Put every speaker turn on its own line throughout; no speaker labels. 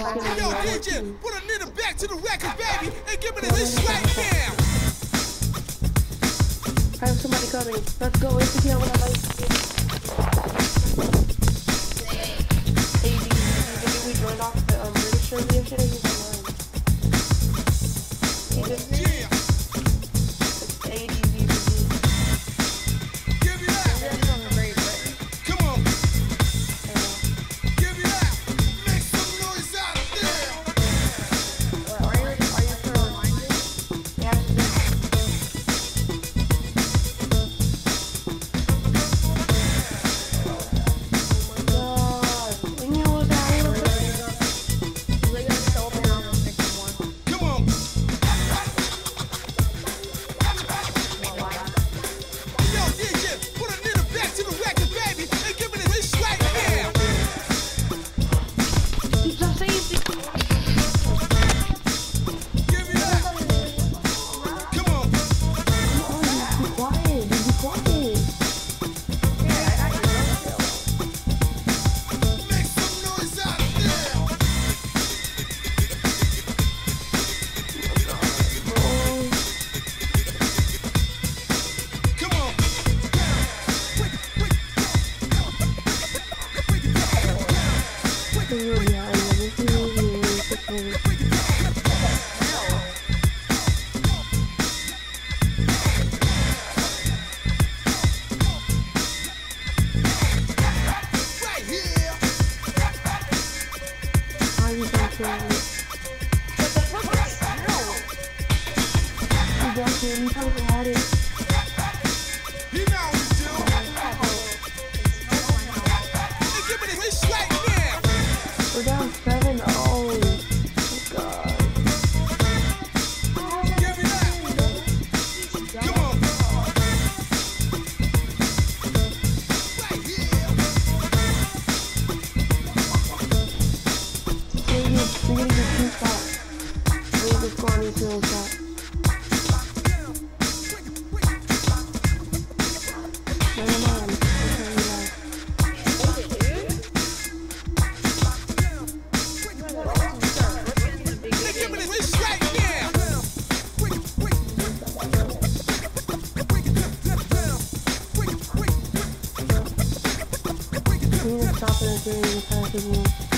Yo, DJ, put a nigga back to the record, baby, and give me this right now.
I have somebody coming. Let's go. Let's see how I like. But that's not
what I
know. You me about it.
ですね、また
遊ぼ
う。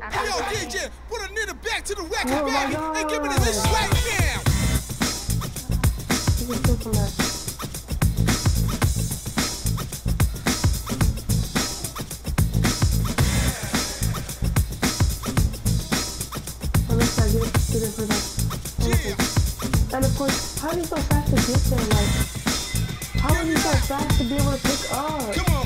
Hey, yo, DJ, put a nigga back to the record,
oh
baby, and give me this right now.
Of course, how are you so fast to get there? Like, how are you so fast to be able to pick up?
Come on.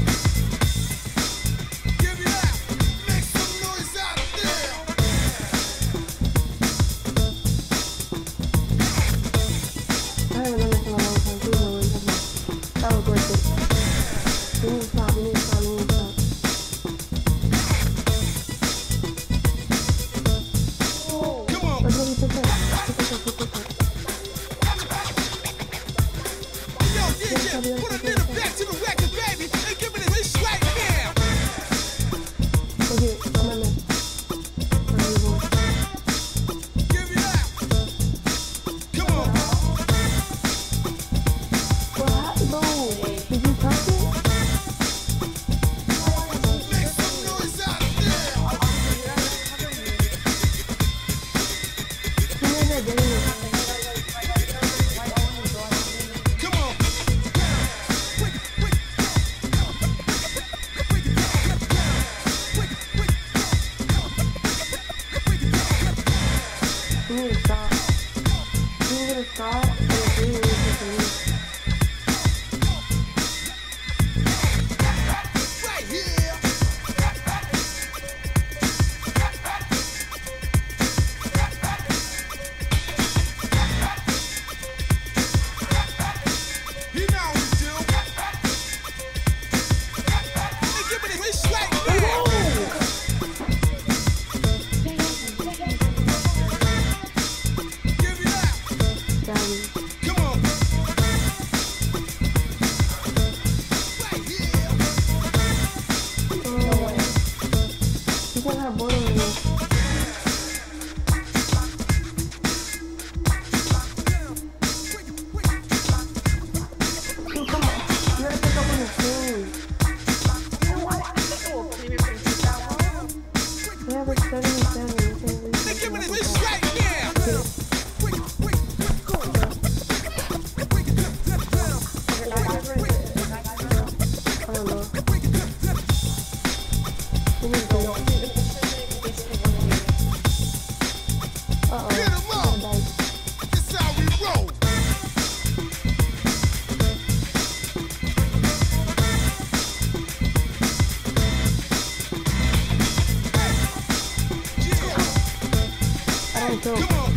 Choke.
Come on.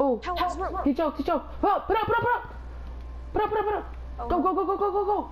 Oh,
Help, help, help.
he choked, he choked. Oh, put up, put up, put up. Put up, put up, put up. Go, go, go, go, go, go, go.